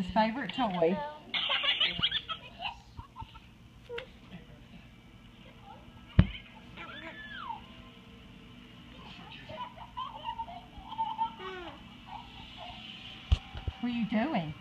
his favorite toy. What are you doing?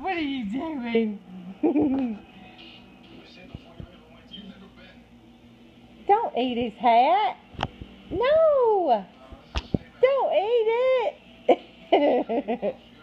What are you doing? Don't eat his hat. No! Don't eat it!